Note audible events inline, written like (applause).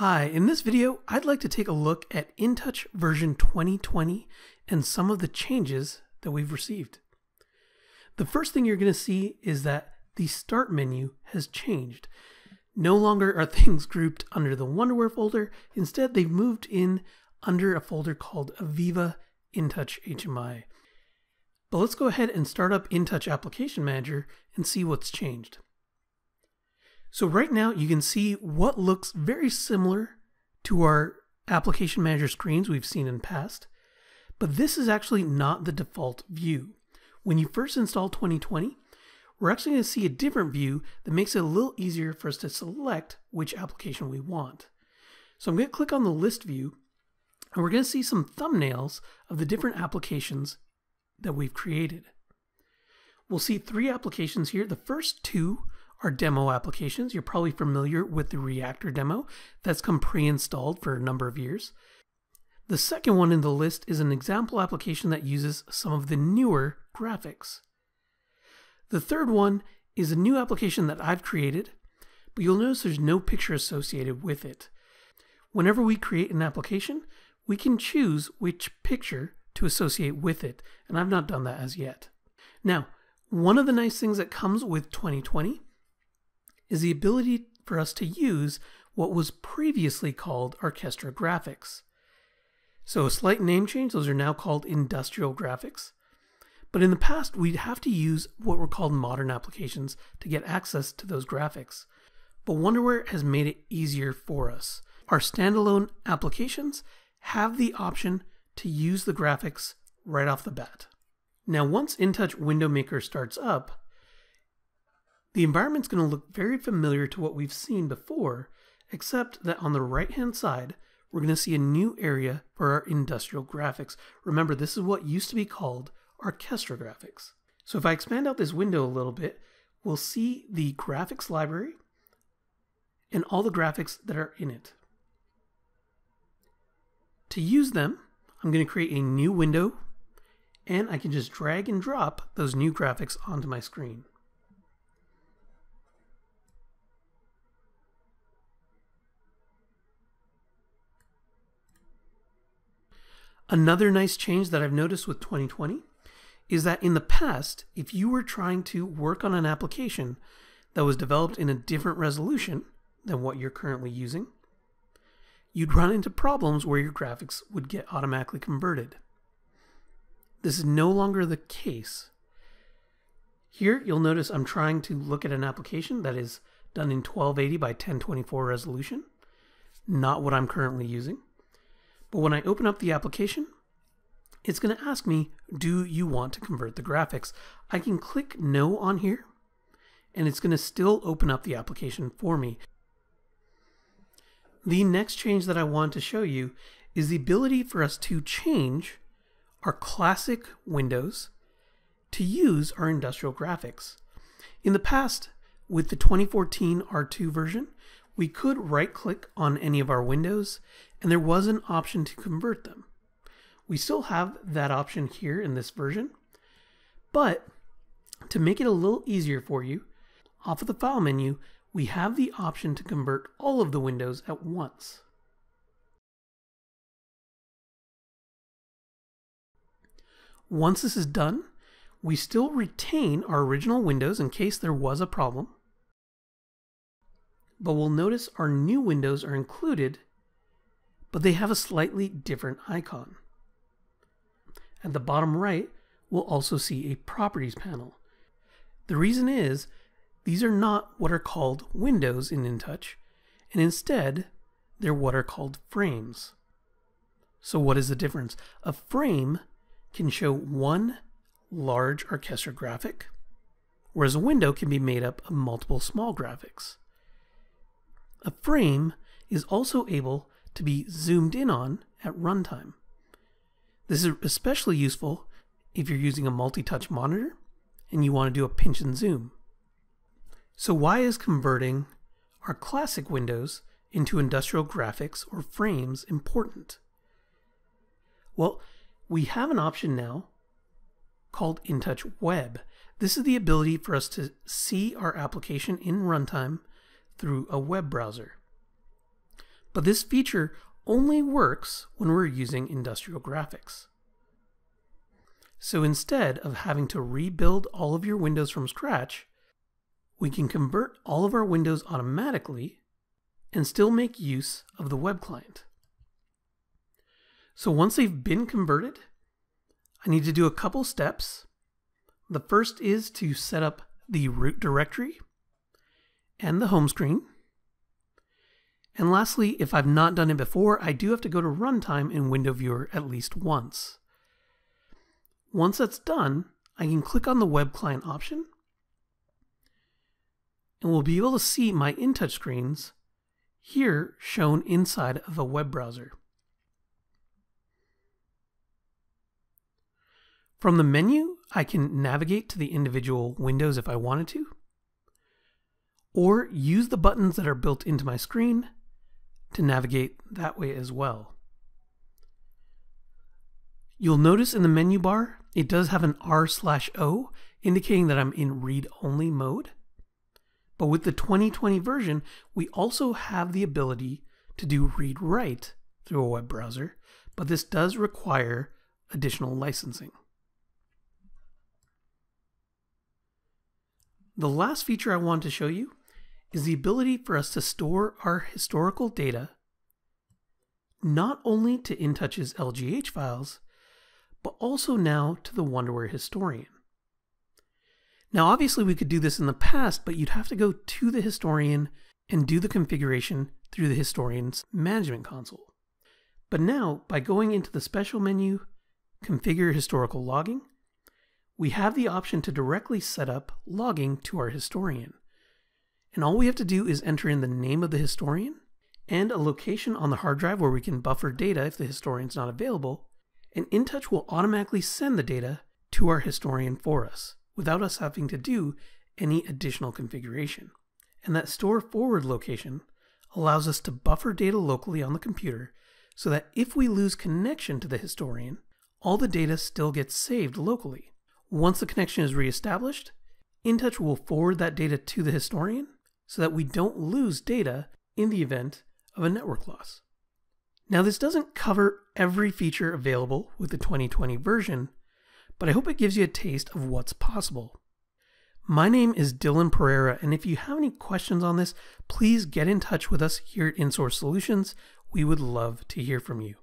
Hi, in this video, I'd like to take a look at InTouch version 2020 and some of the changes that we've received. The first thing you're going to see is that the Start menu has changed. No longer are (laughs) things grouped under the Wonderware folder, instead they've moved in under a folder called AVEVA InTouch HMI. But let's go ahead and start up InTouch Application Manager and see what's changed. So right now you can see what looks very similar to our application manager screens we've seen in past, but this is actually not the default view. When you first install 2020, we're actually going to see a different view that makes it a little easier for us to select which application we want. So I'm going to click on the list view and we're going to see some thumbnails of the different applications that we've created. We'll see three applications here. The first two are demo applications. You're probably familiar with the Reactor demo that's come pre-installed for a number of years. The second one in the list is an example application that uses some of the newer graphics. The third one is a new application that I've created, but you'll notice there's no picture associated with it. Whenever we create an application, we can choose which picture to associate with it, and I've not done that as yet. Now, one of the nice things that comes with 2020 is the ability for us to use what was previously called Archestra Graphics. So a slight name change, those are now called Industrial Graphics. But in the past, we'd have to use what were called modern applications to get access to those graphics. But Wonderware has made it easier for us. Our standalone applications have the option to use the graphics right off the bat. Now, once InTouch Window Maker starts up, the environment's going to look very familiar to what we've seen before, except that on the right hand side, we're going to see a new area for our industrial graphics. Remember, this is what used to be called Archestra graphics. So if I expand out this window a little bit, we'll see the graphics library and all the graphics that are in it. To use them, I'm going to create a new window and I can just drag and drop those new graphics onto my screen. Another nice change that I've noticed with 2020 is that in the past, if you were trying to work on an application that was developed in a different resolution than what you're currently using, you'd run into problems where your graphics would get automatically converted. This is no longer the case. Here, you'll notice I'm trying to look at an application that is done in 1280 by 1024 resolution, not what I'm currently using. But when I open up the application, it's going to ask me, do you want to convert the graphics? I can click no on here, and it's going to still open up the application for me. The next change that I want to show you is the ability for us to change our classic windows to use our industrial graphics. In the past, with the 2014 R2 version, we could right click on any of our windows and there was an option to convert them. We still have that option here in this version, but to make it a little easier for you, off of the file menu, we have the option to convert all of the windows at once. Once this is done, we still retain our original windows in case there was a problem, but we'll notice our new windows are included, but they have a slightly different icon. At the bottom right, we'll also see a properties panel. The reason is these are not what are called windows in InTouch, and instead, they're what are called frames. So what is the difference? A frame can show one large Archestra graphic, whereas a window can be made up of multiple small graphics. A frame is also able to be zoomed in on at runtime. This is especially useful if you're using a multi-touch monitor and you want to do a pinch and zoom. So why is converting our classic windows into industrial graphics or frames important? Well, we have an option now called InTouch Web. This is the ability for us to see our application in runtime through a web browser. but this feature only works when we're using industrial graphics. So instead of having to rebuild all of your windows from scratch, we can convert all of our windows automatically and still make use of the web client. So once they've been converted, I need to do a couple steps. The first is to set up the root directory and the home screen. And lastly, if I've not done it before, I do have to go to Runtime in Window Viewer at least once. Once that's done, I can click on the Web Client option, and we'll be able to see my InTouch screens here shown inside of a web browser. From the menu, I can navigate to the individual windows if I wanted to, or use the buttons that are built into my screen to navigate that way as well. You'll notice in the menu bar, it does have an R slash O, indicating that I'm in read-only mode. But with the 2020 version, we also have the ability to do read-write through a web browser, but this does require additional licensing. The last feature I want to show you is the ability for us to store our historical data not only to InTouch's LGH files, but also now to the Wonderware Historian. Now obviously we could do this in the past, but you'd have to go to the Historian and do the configuration through the Historian's management console. But now, by going into the special menu, Configure Historical Logging, we have the option to directly set up logging to our historian. And all we have to do is enter in the name of the historian and a location on the hard drive where we can buffer data if the historian's not available, and InTouch will automatically send the data to our historian for us without us having to do any additional configuration. And that store forward location allows us to buffer data locally on the computer so that if we lose connection to the historian, all the data still gets saved locally. Once the connection is reestablished, InTouch will forward that data to the historian so that we don't lose data in the event of a network loss. Now, this doesn't cover every feature available with the 2020 version, but I hope it gives you a taste of what's possible. My name is Dylan Pereira, and if you have any questions on this, please get in touch with us here at InSource Solutions. We would love to hear from you.